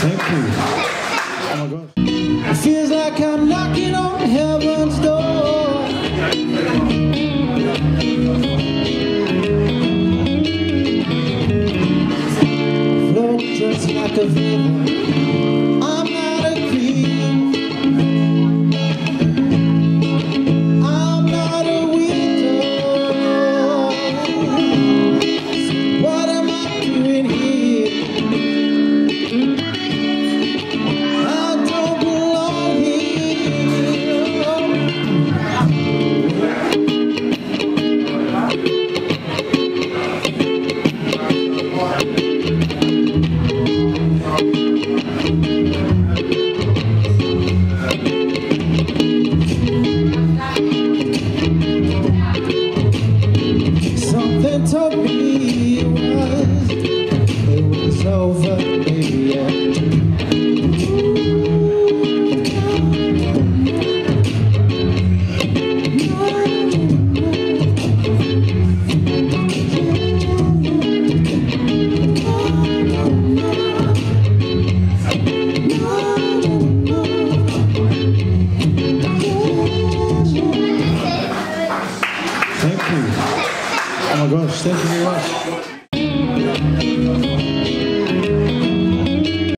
Thank you. Oh my gosh. It feels like I'm knocking on heaven's door. Float just like a river. Thank you. Oh my gosh, thank you very much.